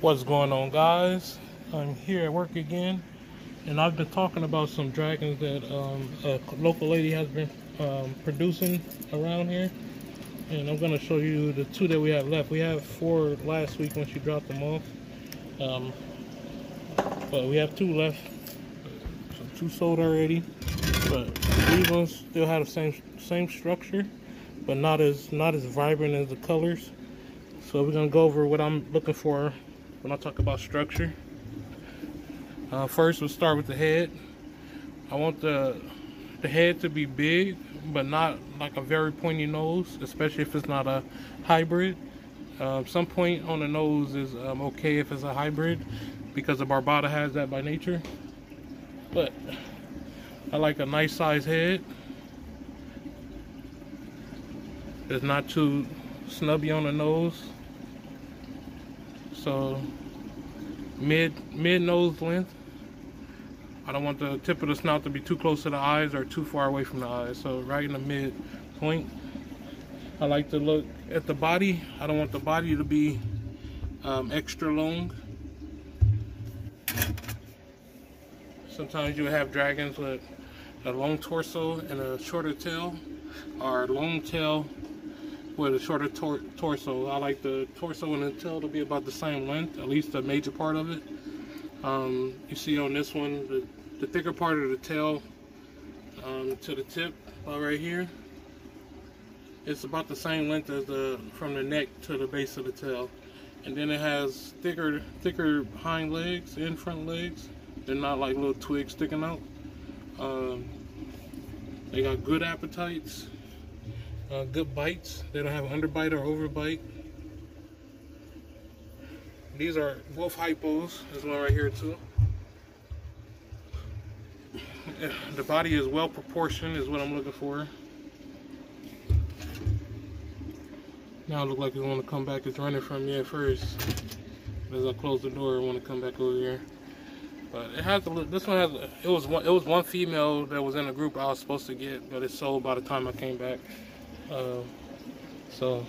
What's going on, guys? I'm here at work again, and I've been talking about some dragons that um, a local lady has been um, producing around here. And I'm going to show you the two that we have left. We have four last week when she dropped them off. Um, but we have two left. So two sold already. But these ones still have the same same structure, but not as not as vibrant as the colors. So we're gonna go over what I'm looking for when I talk about structure. Uh, first, we'll start with the head. I want the the head to be big, but not like a very pointy nose, especially if it's not a hybrid. Uh, some point on the nose is um, okay if it's a hybrid, because the Barbata has that by nature. But I like a nice size head. It's not too snubby on the nose. So mid mid nose length. I don't want the tip of the snout to be too close to the eyes or too far away from the eyes. So right in the mid point. I like to look at the body. I don't want the body to be um, extra long. Sometimes you have dragons with a long torso and a shorter tail, or long tail with a shorter tor torso. I like the torso and the tail to be about the same length, at least the major part of it. Um, you see on this one, the, the, thicker part of the tail um, to the tip about right here. It's about the same length as the from the neck to the base of the tail. And then it has thicker, thicker hind legs and front legs. They're not like little twigs sticking out. Um, they got good appetites uh, good bites. They don't have underbite or overbite. These are wolf hypos. There's one right here too. The body is well proportioned is what I'm looking for. Now it looks like it want to come back. It's running from me at first. As I close the door, I want to come back over here. But it has a, look this one has it was one it was one female that was in a group I was supposed to get, but it sold by the time I came back. Uh, so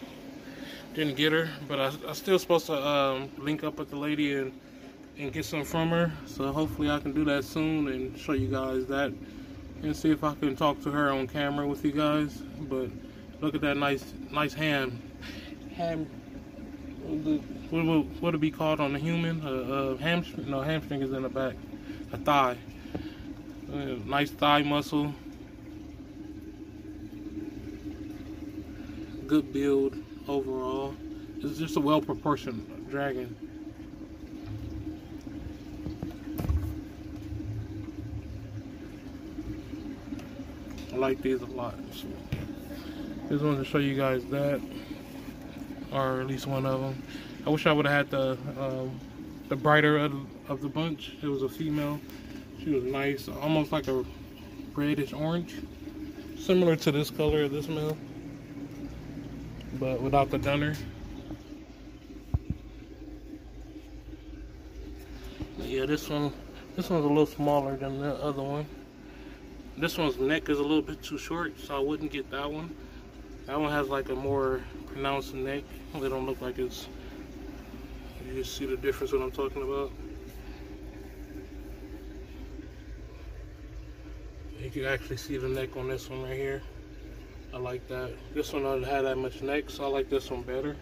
didn't get her, but I, I still supposed to um, link up with the lady and and get some from her. So hopefully I can do that soon and show you guys that and see if I can talk to her on camera with you guys. But look at that nice nice ham. Ham. What would, what be called on the human? Uh, uh, hamstring? No, hamstring is in the back. A thigh. Uh, nice thigh muscle. Good build overall. It's just a well proportioned dragon. I like these a lot. So just wanted to show you guys that, or at least one of them. I wish I would have had the um, the brighter of, of the bunch. It was a female. She was nice, almost like a reddish orange, similar to this color of this male but without the dunner. Yeah, this one, this one's a little smaller than the other one. This one's neck is a little bit too short, so I wouldn't get that one. That one has like a more pronounced neck. They don't look like it's, you see the difference what I'm talking about. You can actually see the neck on this one right here. I like that. This one doesn't have that much neck, so I like this one better.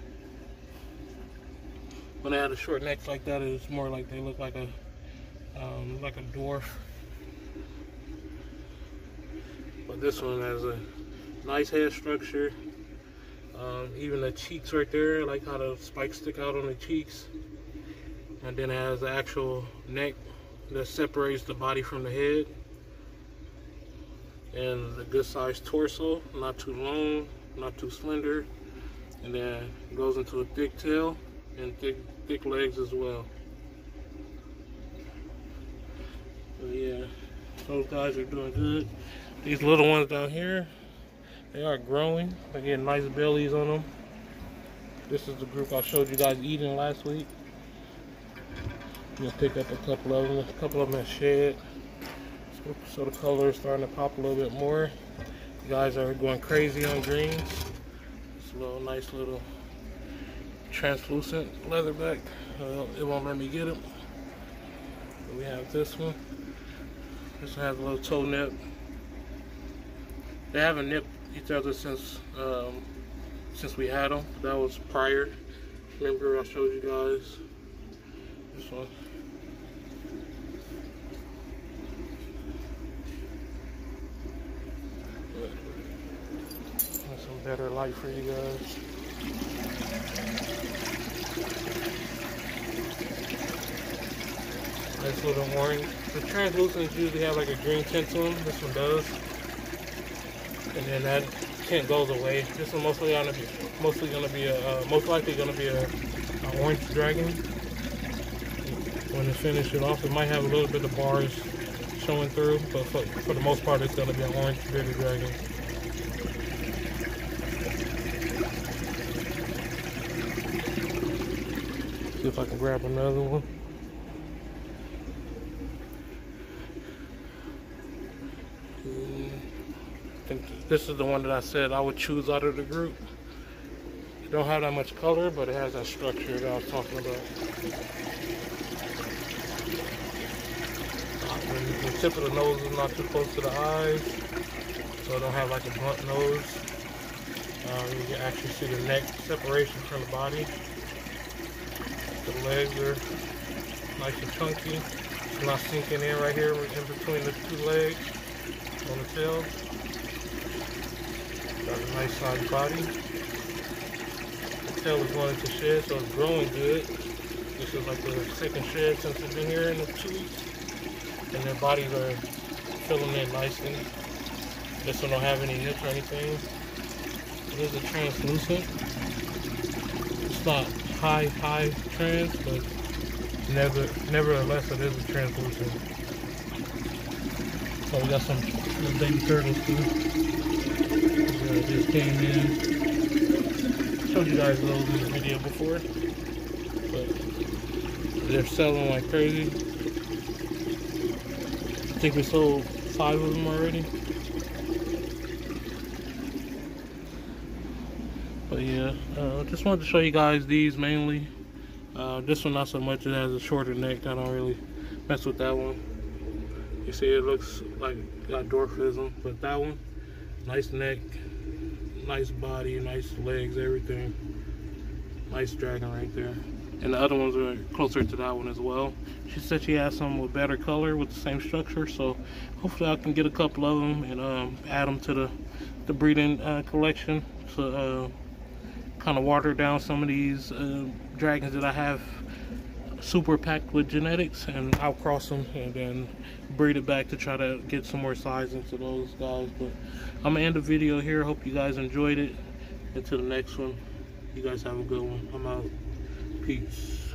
When they had a short neck like that, it's more like they look like a um, like a dwarf. But this one has a nice head structure. Um, even the cheeks right there, I like how the spikes stick out on the cheeks. And then it has the actual neck that separates the body from the head and a good sized torso, not too long, not too slender, and then goes into a thick tail and thick thick legs as well. So yeah, those guys are doing good. These little ones down here, they are growing. They're getting nice bellies on them. This is the group I showed you guys eating last week. I'm gonna pick up a couple of them. A couple of them have shed. So the color is starting to pop a little bit more. You guys are going crazy on greens. It's a little nice little translucent leatherback. Uh, it won't let me get them. We have this one. This one has a little toe nip. They haven't nipped each other since um, since we had them. That was prior. Remember I showed you guys this one. some better light for you guys. Nice little orange. The translucents usually have like a green tint to them. This one does. And then that tint goes away. This one mostly gonna be mostly gonna be a uh, most likely gonna be a, a orange dragon. When it's finished it off, it might have a little bit of bars showing through, but for, for the most part, it's gonna be an orange bearded dragon. If I can grab another one. I think this is the one that I said I would choose out of the group. It don't have that much color, but it has that structure that I was talking about. The tip of the nose is not too close to the eyes, so it don't have like a blunt nose. Um, you can actually see the neck separation from the body. Legs are nice and chunky. It's not sinking in right here in between the two legs on the tail. Got a nice sized body. The tail is wanting to shed, so it's growing good. This is like the second shed since it's been here in the two weeks. And their bodies are filling in nicely. This one don't have any nips or anything. It is a translucent. It's not high, high trans, but never, nevertheless, it is a translucent. So we got some little baby turtles too. Uh, just came in. Showed you guys those in the video before, but they're selling like crazy. I think we sold five of them already. Yeah, uh, just wanted to show you guys these mainly. Uh, this one not so much, it has a shorter neck. I don't really mess with that one. You see it looks like got dwarfism, but that one, nice neck, nice body, nice legs, everything. Nice dragon right there. And the other ones are closer to that one as well. She said she has some with better color with the same structure, so hopefully I can get a couple of them and um, add them to the, the breeding uh, collection. So uh, kind of water down some of these uh, dragons that I have super packed with genetics and I'll cross them and then breed it back to try to get some more size into those guys. But I'm gonna end the video here. Hope you guys enjoyed it. Until the next one you guys have a good one. I'm out. Peace